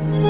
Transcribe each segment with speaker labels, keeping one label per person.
Speaker 1: Calma, calma,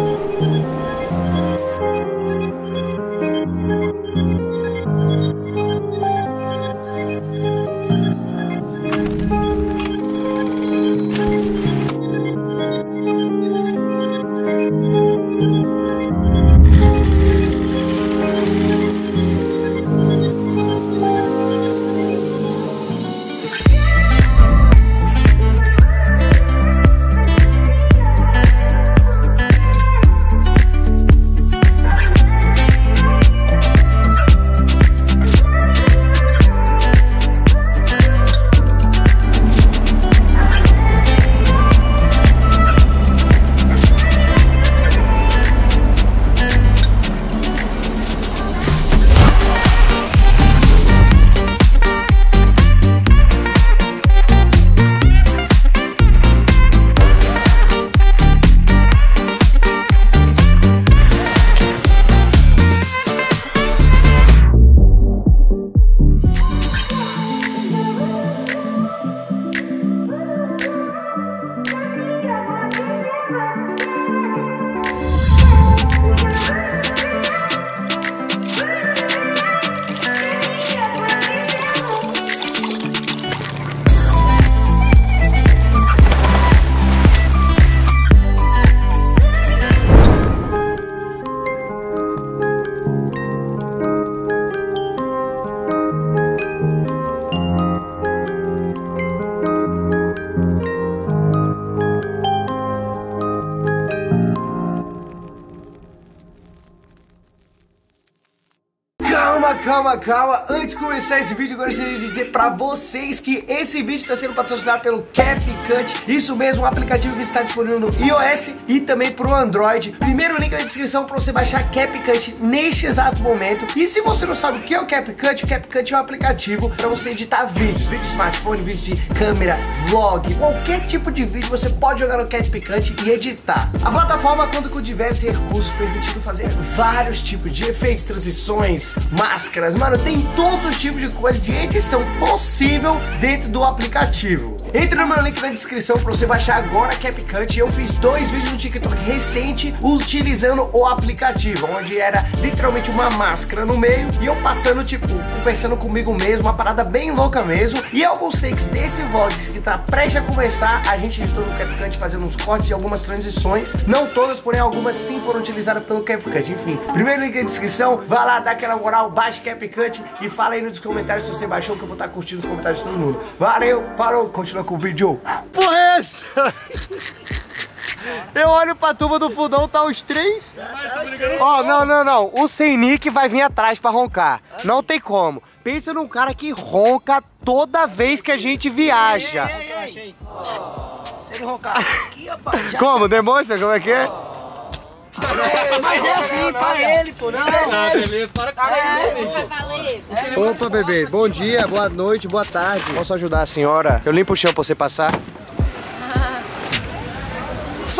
Speaker 1: calma. Antes de começar esse vídeo, eu gostaria de dizer pra vocês que esse vídeo está sendo patrocinado pelo CapCut. Isso mesmo, o aplicativo está disponível no iOS e também pro Android. Primeiro link na descrição para você baixar CapCut neste exato momento. E se você não sabe o que é o CapCut, o CapCut é um aplicativo para você editar vídeos, vídeo de smartphone, vídeo de câmera, vlog, qualquer tipo de vídeo você pode jogar no CapCut e editar. A plataforma conta com diversos recursos permitindo fazer vários tipos de efeitos, transições, máscaras, mano, tem todos os tipos de coisa de edição possível dentro do aplicativo. Entre no meu link na descrição para você baixar agora CapCut. Eu fiz dois vídeos no TikTok recente utilizando o aplicativo, onde era literalmente uma máscara no meio e eu passando, tipo, conversando comigo mesmo, uma parada bem louca mesmo. E alguns takes desse vlog que tá prestes a começar, a gente editou no CapCut fazendo uns cortes e algumas transições. Não todas, porém algumas sim foram utilizadas pelo CapCut. Enfim, primeiro link na descrição, vai lá, dá aquela moral, baixa CapCut e fala aí nos comentários se você baixou, que eu vou estar curtindo os comentários de todo mundo. Valeu, falou, continua com o vídeo.
Speaker 2: Porra é essa? Eu olho pra turma do fundão, tá os três. Ó, não, não, não. O sem nick vai vir atrás pra roncar. Não tem como. Pensa num cara que ronca toda vez que a gente viaja.
Speaker 3: Se ele roncar aqui, rapaz.
Speaker 2: Como? Demonstra como é que é?
Speaker 3: Mas é assim, pra ele, pô, não.
Speaker 4: Ah, beleza, para com isso,
Speaker 2: Opa, bebê. Bom dia, boa noite, boa tarde. Posso ajudar a senhora? Eu limpo o chão pra você passar.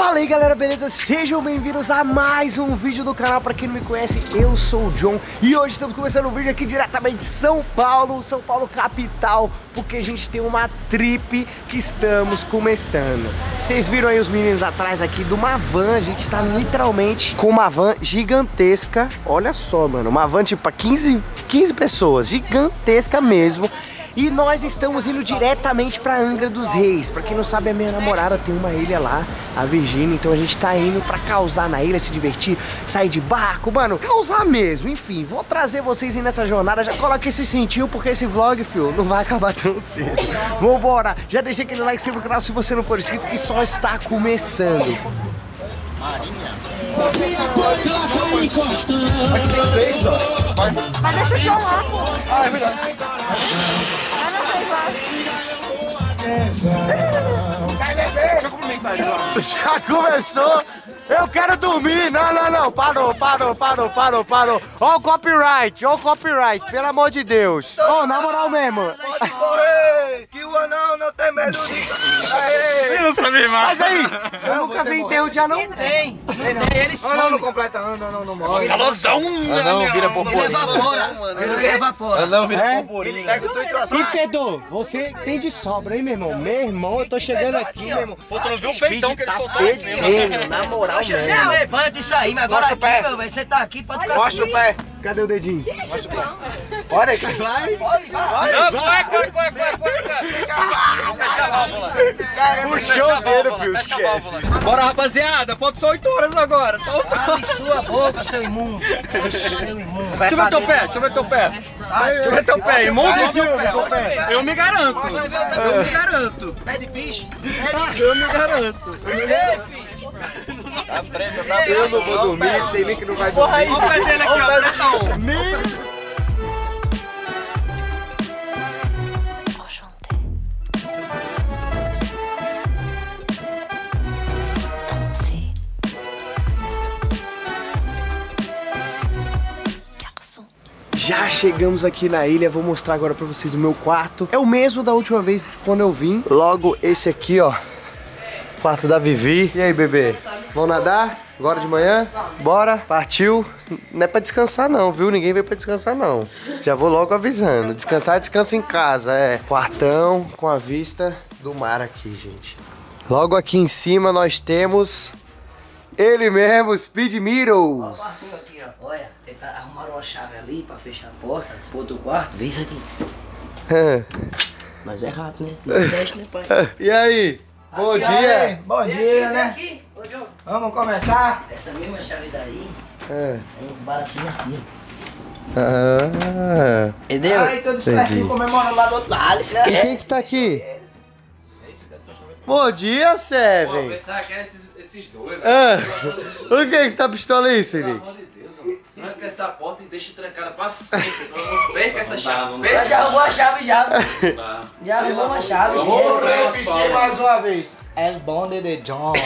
Speaker 1: Fala aí galera, beleza? Sejam bem-vindos a mais um vídeo do canal. Pra quem não me conhece, eu sou o John e hoje estamos começando um vídeo aqui diretamente de São Paulo, São Paulo capital, porque a gente tem uma trip que estamos começando. Vocês viram aí os meninos atrás aqui de uma van, a gente está literalmente com uma van gigantesca. Olha só, mano, uma van tipo para 15, 15 pessoas, gigantesca mesmo. E nós estamos indo diretamente pra Angra dos Reis. Pra quem não sabe, a minha namorada tem uma ilha lá, a Virgínia. Então a gente tá indo pra causar na ilha, se divertir, sair de barco, mano, causar mesmo. Enfim, vou trazer vocês aí nessa jornada. Já coloque esse cintinho, porque esse vlog, fio, não vai acabar tão cedo. Vambora! Já deixei aquele like sempre no canal se você não for inscrito, que só está começando. Aqui tem três, ó.
Speaker 5: Mas deixa lá, pô.
Speaker 1: Ah, é verdade. Deixa Já começou? Eu quero dormir! Não, não, não! Parou, parou, parou, parou, parou! Ó o copyright, ó o copyright, pelo amor de Deus! Ô, na moral mesmo!
Speaker 3: Pode correr, que o anão não tem medo de... Aê!
Speaker 4: Eu não sabia mais.
Speaker 1: Mas aí, eu nunca vi enterro de anão.
Speaker 3: Tem, tem, ele
Speaker 1: Não, não, não
Speaker 3: some.
Speaker 1: completa, não, não, não, não morre.
Speaker 4: Calosão,
Speaker 6: não, vira
Speaker 3: Ele
Speaker 6: purpurina.
Speaker 3: evapora, ele evapora.
Speaker 6: Não, vira
Speaker 1: É?
Speaker 6: purpurina.
Speaker 1: Pega o teu
Speaker 2: E Fedor, você tem de sobra, hein, meu irmão?
Speaker 1: irmão. Meu irmão, eu tô chegando aqui, meu irmão.
Speaker 7: Pô, tu não viu o peitão que ele soltou cima?
Speaker 1: Pedreiro, na moral mesmo.
Speaker 8: não, ei, para disso aí, mas agora aqui,
Speaker 3: pé.
Speaker 8: meu você tá aqui, pode ficar
Speaker 3: Mostra o
Speaker 8: assim.
Speaker 3: pé.
Speaker 1: Cadê o dedinho?
Speaker 3: Olha aqui.
Speaker 1: Vai.
Speaker 8: Pode, vai.
Speaker 7: Corre. Fecha a válvula.
Speaker 1: Puxou o dedo, filho, esquece.
Speaker 7: Bora, rapaziada. Falta só 8 horas agora. Só 8
Speaker 8: Abre sua boca, seu imundo. Seu imundo.
Speaker 7: Deixa eu ver teu pé, deixa eu ver teu pé. Deixa eu ver teu pé. Imundo? Eu me garanto. Eu me garanto.
Speaker 8: Pé de bicho.
Speaker 1: Eu me garanto.
Speaker 8: Ei, filho.
Speaker 1: Eu não vou dormir, sei nem que não vai dormir.
Speaker 7: Olha o pé dele aqui, ó.
Speaker 5: Garçon.
Speaker 1: Já chegamos aqui na ilha, vou mostrar agora pra vocês o meu quarto. É o mesmo da última vez quando eu vim. Logo esse aqui, ó. Quarto da Vivi. E aí, bebê? Vão nadar? Agora de manhã? Bora? Partiu? Não é pra descansar não, viu? Ninguém veio pra descansar não. Já vou logo avisando. Descansar, descansa em casa, é. Quartão com a vista do mar aqui, gente. Logo aqui em cima nós temos ele mesmo, Speed Meadows.
Speaker 8: Quartinho aqui, ó. Olha, tentar arrumar uma chave ali pra fechar a porta pro outro quarto. Vê isso aqui. Mas é rato, né? Não deixa, né, pai?
Speaker 1: E aí? Bom
Speaker 3: E
Speaker 1: dia.
Speaker 3: aí? Bom dia, né?
Speaker 8: Aqui, ô, John.
Speaker 3: Vamos começar?
Speaker 8: Essa mesma chave daí,
Speaker 1: É.
Speaker 8: tem uns baratinhos aqui.
Speaker 1: Ah.
Speaker 8: Entendeu?
Speaker 3: Aí, todos certinho comemorando lá do outro lado.
Speaker 1: E quem que está aqui? Bom dia, Seven.
Speaker 9: Pensar que eram esses, esses dois, velho.
Speaker 1: Ah. O que que você tá pistola aí,
Speaker 9: Pelo
Speaker 1: Siri?
Speaker 9: amor de Deus. Tranca essa porta e deixa trancada pra sempre. Não perca essa chave.
Speaker 8: Já arrumou a chave, já.
Speaker 9: Tá.
Speaker 8: Já arrumou uma chave, sim.
Speaker 9: Vamos repetir
Speaker 3: mais uma vez. El bonde de John.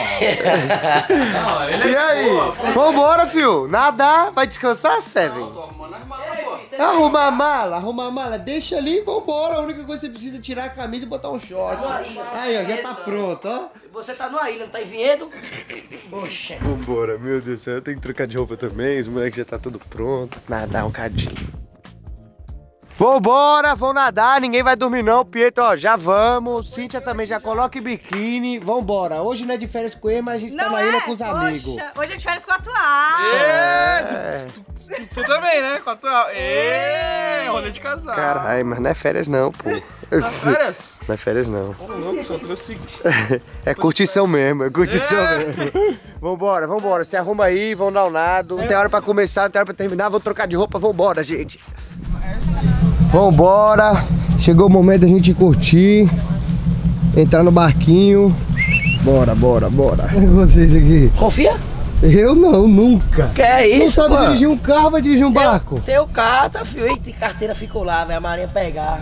Speaker 9: Não, ele
Speaker 1: E
Speaker 9: é
Speaker 1: aí?
Speaker 9: boa.
Speaker 1: Vambora, fio. Nadar, vai descansar, Seven?
Speaker 9: Tô arrumando as malas, pô.
Speaker 1: Arruma a mala, arruma a mala, deixa ali e vambora. A única coisa que você precisa é tirar a camisa e botar um short. Aí, ó, já tá pronto, ó.
Speaker 8: Você tá numa ilha, não tá em Vinhedo? Poxa.
Speaker 1: Vambora, meu Deus do céu, eu tenho que trocar de roupa também, os moleques já tá tudo pronto. Nadar um cadinho. Vambora, vão nadar, ninguém vai dormir não, Pietro, ó, já vamos. Cíntia também já coloca em biquíni, vambora. Hoje não é de férias com ele, mas a gente tá na ilha com os amigos.
Speaker 5: Poxa, hoje é de férias com a atual.
Speaker 1: É.
Speaker 3: Você também, né? Com a tua... Ê, rolê de casal.
Speaker 1: Caralho, mas não é férias não, pô.
Speaker 3: Férias?
Speaker 1: Não é férias não.
Speaker 3: Ô, louco, só trouxe...
Speaker 1: É curtição mesmo, é curtição mesmo. Vambora, vambora, se arruma aí, vão dar um nado. Não tem hora pra começar, não tem hora pra terminar, vou trocar de roupa, vambora, gente. Vambora, chegou o momento da gente curtir, entrar no barquinho. Bora, bora, bora. E vocês aqui?
Speaker 8: Confia?
Speaker 1: Eu não, nunca.
Speaker 8: Que é
Speaker 1: Não
Speaker 8: isso,
Speaker 1: sabe
Speaker 8: mano?
Speaker 1: dirigir um carro, vai dirigir um barco?
Speaker 8: Teu carro tá fio. Eita, carteira ficou lá, velho. A marinha pegar.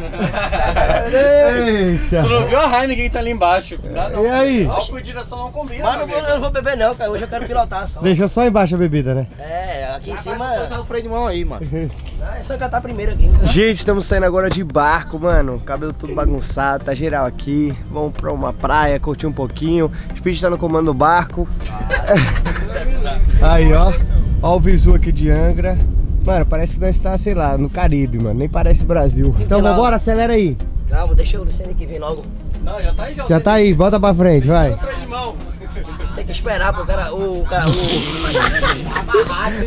Speaker 1: Eita.
Speaker 7: Tu não viu a Heineken que tá ali embaixo? Dá não.
Speaker 1: E aí?
Speaker 7: Álcool e direção não combina,
Speaker 8: Mas não
Speaker 7: meu
Speaker 8: vou, eu não vou beber, não, cara. Hoje eu quero pilotar só.
Speaker 1: Deixa só embaixo a bebida, né?
Speaker 8: É, aqui em cima.
Speaker 7: Passar o freio de mão aí, mano.
Speaker 8: Ah, É só cantar primeiro aqui.
Speaker 1: Gente, estamos saindo agora de barco, mano. Cabelo todo bagunçado, tá geral aqui. Vamos pra uma praia, curtir um pouquinho. O Speed tá no comando do barco. Aí, ó. Ó o visu aqui de Angra. Mano, parece que nós tá, sei lá, no Caribe, mano. Nem parece Brasil. Então
Speaker 8: lá.
Speaker 1: vambora, acelera aí.
Speaker 8: Calma, deixa o Luciano aqui vir logo.
Speaker 7: Não, já tá aí, já.
Speaker 1: Já tá aí, bota pra frente, vai.
Speaker 8: Tem que esperar pro cara. O cara. O...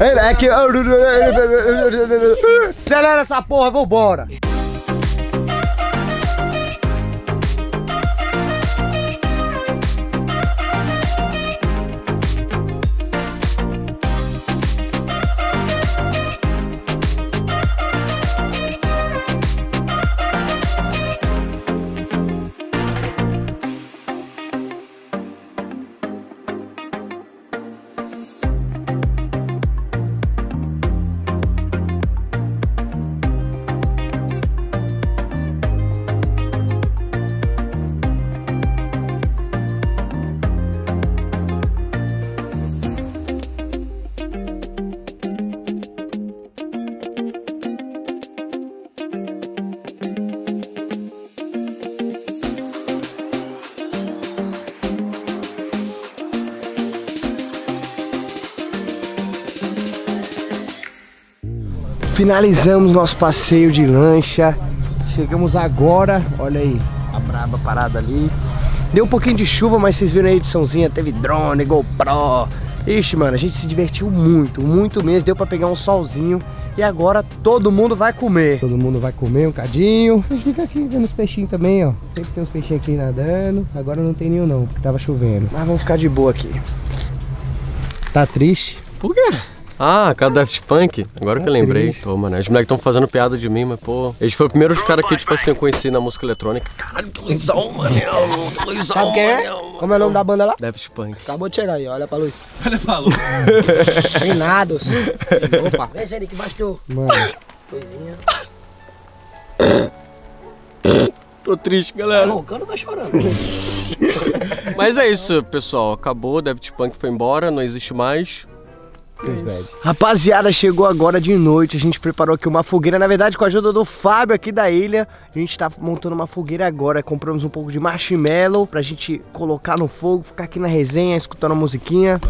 Speaker 1: É que. Acelera essa porra, vambora. Finalizamos nosso passeio de lancha. Chegamos agora, olha aí, braba parada ali. Deu um pouquinho de chuva, mas vocês viram a ediçãozinha, teve drone, GoPro. Ixi, mano, a gente se divertiu muito, muito mesmo. Deu pra pegar um solzinho. E agora todo mundo vai comer. Todo mundo vai comer um cadinho. A gente fica aqui vendo os peixinhos também, ó. Sempre tem uns peixinhos aqui nadando. Agora não tem nenhum não, porque tava chovendo. Mas vamos ficar de boa aqui. Tá triste?
Speaker 7: Por quê? Ah, cara do Daft Punk? Agora que eu lembrei.
Speaker 1: triste.
Speaker 7: Pô, mano, os moleques estão fazendo piada de mim, mas, pô. Eles foram os primeiros caras que, tipo assim, eu conheci na música eletrônica. Caralho, que luzão, mano. Que luzão,
Speaker 1: Sabe quem é?
Speaker 7: manel.
Speaker 1: Como é o nome da banda lá?
Speaker 7: Daft Punk.
Speaker 1: Acabou de chegar aí, olha pra luz.
Speaker 6: Ele falou.
Speaker 1: Treinados. Opa.
Speaker 8: Vem, Zé, que bastou.
Speaker 1: Mano,
Speaker 8: Coisinha.
Speaker 7: Tô triste,
Speaker 8: Tá
Speaker 7: galera.
Speaker 8: roncando ou tá chorando?
Speaker 7: Mas é isso, pessoal. Acabou, Daft Punk foi embora, não existe mais.
Speaker 1: Rapaziada, chegou agora de noite. A gente preparou aqui uma fogueira. Na verdade, com a ajuda do Fábio aqui da ilha. A gente tá montando uma fogueira agora. Compramos um pouco de marshmallow pra gente colocar no fogo, ficar aqui na resenha, escutando a musiquinha.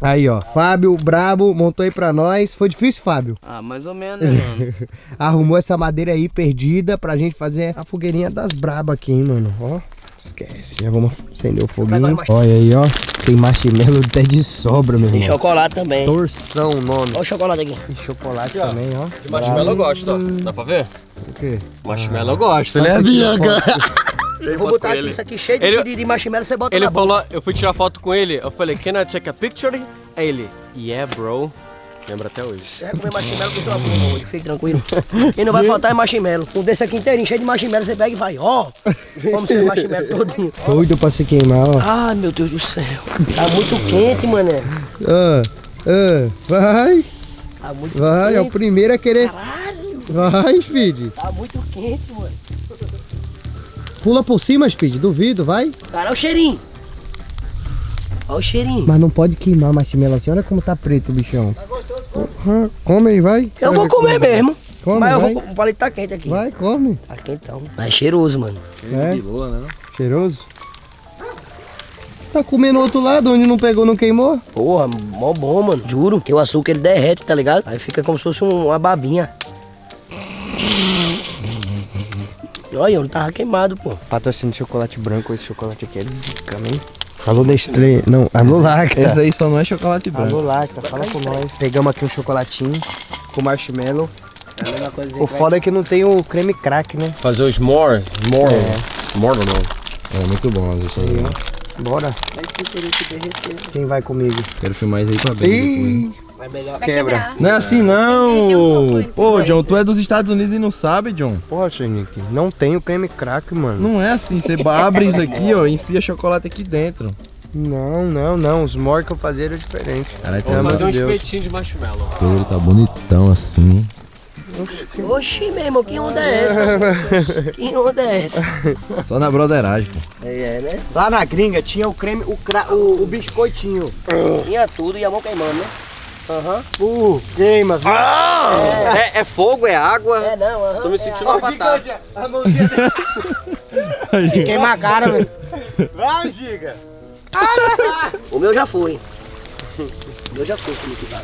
Speaker 1: Aí, ó. Fábio, brabo, montou aí pra nós. Foi difícil, Fábio?
Speaker 6: Ah, mais ou menos, né, mano?
Speaker 1: Arrumou essa madeira aí perdida pra gente fazer a fogueirinha das brabas aqui, hein, mano. Ó, esquece. Já vamos acender o foguinho. Olha aí, ó. Tem marshmallow até de sobra, meu
Speaker 8: Tem
Speaker 1: irmão.
Speaker 8: chocolate também.
Speaker 1: Torção o nome.
Speaker 8: Olha o chocolate aqui.
Speaker 1: E chocolate também, ó.
Speaker 7: De marshmallow eu gosto, ó. Dá pra ver?
Speaker 1: O quê?
Speaker 7: Marshmallow eu gosto, né, Bianca?
Speaker 8: Vou botar aqui isso aqui cheio de,
Speaker 7: Ele-
Speaker 8: de, de marshmallow, você bota
Speaker 7: Ele falou, eu fui tirar foto com ele, eu falei, can I take a picture? Aí ele, yeah, bro. Lembra até hoje.
Speaker 8: É comer marshmallow com seu avô hoje, fique tranquilo. Quem não vai faltar é marshmallow. Um desse aqui inteirinho, cheio de marshmallow, você pega e vai, ó. Como ser marshmallow todinho.
Speaker 1: Doido pra se queimar, ó.
Speaker 8: Ai, meu Deus do céu. Tá muito quente, mané.
Speaker 1: Ah, ah, vai,
Speaker 8: Tá muito
Speaker 1: vai, é o
Speaker 8: quente.
Speaker 1: primeiro a querer.
Speaker 8: Caralho.
Speaker 1: Vai, Speed.
Speaker 8: Tá muito quente, mano.
Speaker 1: Pula por cima, Speed, duvido, vai.
Speaker 8: Cara, olha o cheirinho. Olha o cheirinho.
Speaker 1: Mas não pode queimar marshmallow assim, olha como tá preto o bichão. Tá gostoso. Come aí, vai.
Speaker 8: Eu vou comer mesmo.
Speaker 1: Come,
Speaker 8: Mas eu
Speaker 1: vai.
Speaker 8: vou. O palito tá quente aqui.
Speaker 1: Vai, come.
Speaker 8: Tá quentão. Mas é cheiroso, mano.
Speaker 1: É,
Speaker 6: Boa, né?
Speaker 1: cheiroso. Tá comendo o outro lado, onde não pegou, não queimou?
Speaker 8: Porra, mó bom, mano. Juro. Que o açúcar ele derrete, tá ligado? Aí fica como se fosse um- uma babinha. Olha, eu não tava queimado, pô.
Speaker 1: Patrocínio de chocolate branco, esse chocolate aqui é zica, hein? Alô Nestlé, não, alô Lacta.
Speaker 6: Esse aí só não é chocolate branco.
Speaker 1: Alô Lacta, fala com nós. Pegamos aqui um chocolatinho com marshmallow.
Speaker 8: É a mesma coisa
Speaker 1: O foda é que não tem o creme crack, né?
Speaker 7: Fazer os more, more, more ou não?
Speaker 6: É muito bom isso aí.
Speaker 1: Bora. Quem vai comigo?
Speaker 6: Quero filmar isso aí pra ver.
Speaker 8: Vai melhor.
Speaker 1: quebra.
Speaker 6: Não é assim não! Pô, John, tu é dos Estados Unidos e não sabe, John.
Speaker 1: Poxa, Nick, não tem o creme crack, mano.
Speaker 6: Não é assim, você abre isso aqui, ó, e enfia chocolate aqui dentro.
Speaker 1: Não, não, não. Os more que eu fazia era diferente.
Speaker 6: Caralho,
Speaker 1: Pelo amor
Speaker 7: Fazer um espetinho de marshmallow.
Speaker 6: ele tá bonitão assim.
Speaker 8: Oxi, meu irmão, que onda é essa? que onda é essa?
Speaker 6: Só na broderagem, pô.
Speaker 8: É, né?
Speaker 1: Lá na gringa tinha o creme, o, cra... o, o biscoitinho.
Speaker 8: Tinha tudo e a mão queimando, né? Aham.
Speaker 1: Uh, queima, viu?
Speaker 7: É, é fogo, é água.
Speaker 8: É, não, aham.
Speaker 7: Tô me sentindo uma batata.
Speaker 1: a mãozinha dele. Queima a cara, velho. Vai, Giga.
Speaker 8: O meu já foi. O meu já foi, se não quiser.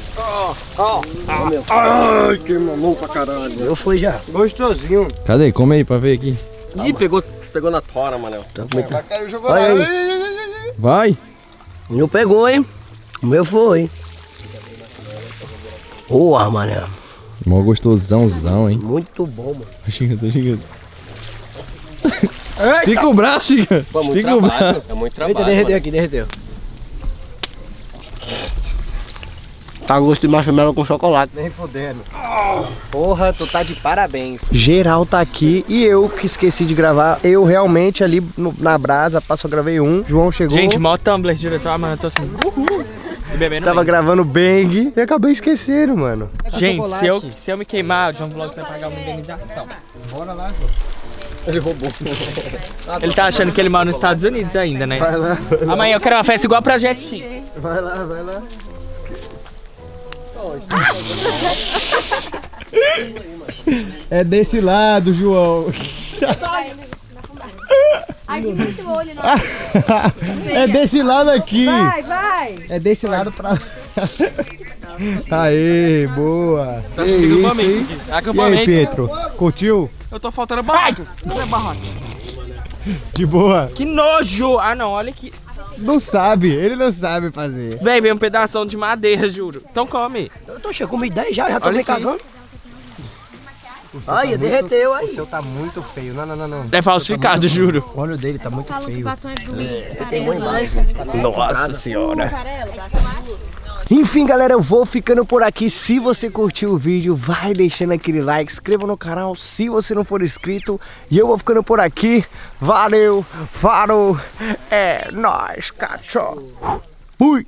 Speaker 8: O meu.
Speaker 7: Ai, que maluco pra caralho.
Speaker 8: O meu foi já.
Speaker 1: Gostosinho.
Speaker 6: Cadê? Come aí pra ver aqui.
Speaker 7: Ih, pegou, pegou na tora, manel.
Speaker 8: Então, como é tá?
Speaker 1: Caiu
Speaker 8: Olha
Speaker 1: chocolate.
Speaker 6: Vai!
Speaker 8: O meu pegou, hein? O meu foi. Boa, mané.
Speaker 6: Mó gostosãozão, hein?
Speaker 8: Muito bom, mano.
Speaker 6: Tô xingando, tô xingando. Fica o braço, Chica.
Speaker 7: Pô, muito
Speaker 6: Fica o braço.
Speaker 7: É muito trabalho.
Speaker 8: Eita, derreteu
Speaker 7: mano.
Speaker 8: aqui, derreteu. Tá gosto de marshmallow com chocolate.
Speaker 1: Nem fodendo. Porra, tu tá de parabéns. Geral tá aqui e eu que esqueci de gravar. Eu realmente ali no- na brasa, passo, gravei um. João chegou.
Speaker 10: Gente, mó Tumblr, diretor, ah, mano, eu tô assim. Uhul. Bebendo
Speaker 1: Tava
Speaker 10: bem.
Speaker 1: gravando bang e acabei esquecendo, mano.
Speaker 10: Gente, se eu, se eu me queimar, o John Vlog vai pagar uma indenização.
Speaker 1: Bora lá, João.
Speaker 7: Ele roubou.
Speaker 10: Ele tá achando que ele mora nos Estados Unidos ainda, né?
Speaker 1: Vai lá, vai lá.
Speaker 10: Amanhã eu quero uma festa igual a Projeto X.
Speaker 1: Vai lá, vai lá. É desse lado, João.
Speaker 4: Ai, que muito olho, não.
Speaker 1: É desse lado aqui.
Speaker 4: Vai, vai.
Speaker 1: É desse lado pra. Aê, boa.
Speaker 10: Tá
Speaker 1: isso,
Speaker 10: acampamento aqui.
Speaker 1: E aí,
Speaker 10: Acampamento.
Speaker 1: Pedro? Curtiu?
Speaker 10: Eu tô faltando barraca. Cadê a barraca?
Speaker 11: De boa.
Speaker 10: Que nojo! Ah, não, olha que...
Speaker 11: Não sabe, ele não sabe fazer.
Speaker 10: Véi, vem um pedaço de madeira, juro. Então come.
Speaker 8: Eu tô chegando com 10 já, já tô
Speaker 10: Olha
Speaker 8: me
Speaker 10: aqui.
Speaker 8: cagando.
Speaker 1: O seu
Speaker 8: Ai,
Speaker 1: tá
Speaker 8: derreteu aí.
Speaker 1: O seu tá muito feio. Não, não, não, não.
Speaker 10: É falsificado, juro.
Speaker 1: O olho dele tá muito feio.
Speaker 12: é.
Speaker 8: Queimou embaixo.
Speaker 10: Nossa senhora.
Speaker 12: Batom
Speaker 1: Enfim, galera, eu vou ficando por aqui. Se você curtiu o vídeo, vai deixando aquele like, inscreva no canal se você não for inscrito. E eu vou ficando por aqui. Valeu, falou, é nóis, cachorro. Fui!